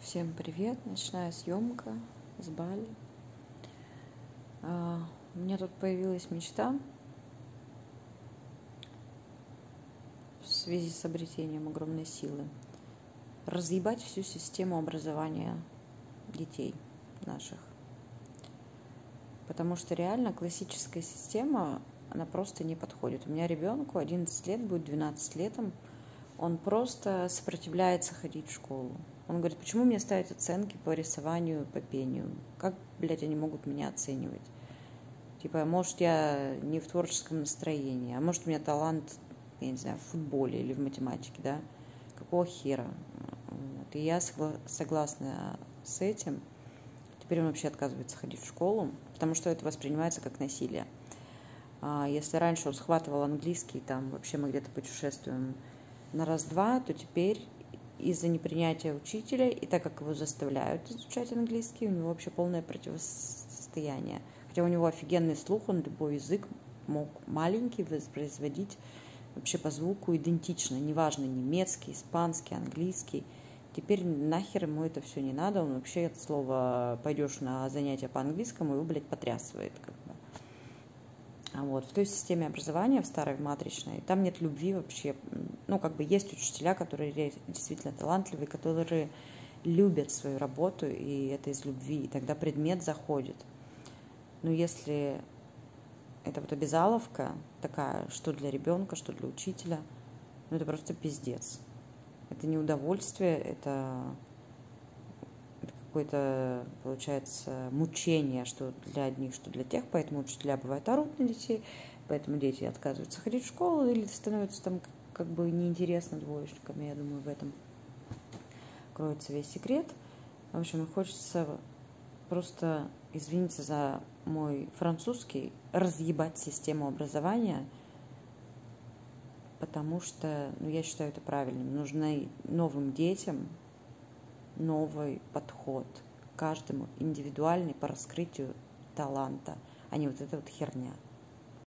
Всем привет! Ночная съемка с Бали. А, у меня тут появилась мечта в связи с обретением огромной силы разъебать всю систему образования детей наших. Потому что реально классическая система, она просто не подходит. У меня ребенку 11 лет, будет 12 летом, он просто сопротивляется ходить в школу. Он говорит, почему мне ставят оценки по рисованию, по пению? Как, блядь, они могут меня оценивать? Типа, может, я не в творческом настроении, а может, у меня талант, я не знаю, в футболе или в математике, да? Какого хера? Вот. И я согласна с этим. Теперь он вообще отказывается ходить в школу, потому что это воспринимается как насилие. А если раньше он схватывал английский, там вообще мы где-то путешествуем на раз-два, то теперь из-за непринятия учителя, и так как его заставляют изучать английский, у него вообще полное противостояние. Хотя у него офигенный слух, он любой язык мог маленький воспроизводить вообще по звуку идентично, неважно, немецкий, испанский, английский. Теперь нахер ему это все не надо, он вообще от слова пойдешь на занятия по английскому, его, блядь, потрясывает. Как бы. А вот в той системе образования, в старой, матричной, там нет любви вообще. Ну, как бы есть учителя, которые действительно талантливые, которые любят свою работу, и это из любви, и тогда предмет заходит. Но если это вот обязаловка такая, что для ребенка, что для учителя, ну это просто пиздец. Это не удовольствие, это какое-то, получается, мучение, что для одних, что для тех, поэтому учителя бывают орут на детей, поэтому дети отказываются ходить в школу или становятся там как бы неинтересно двоечниками, я думаю, в этом кроется весь секрет. В общем, хочется просто извиниться за мой французский, разъебать систему образования, потому что, ну, я считаю это правильным. Нужны новым детям новый подход каждому индивидуальный по раскрытию таланта, а не вот эта вот херня.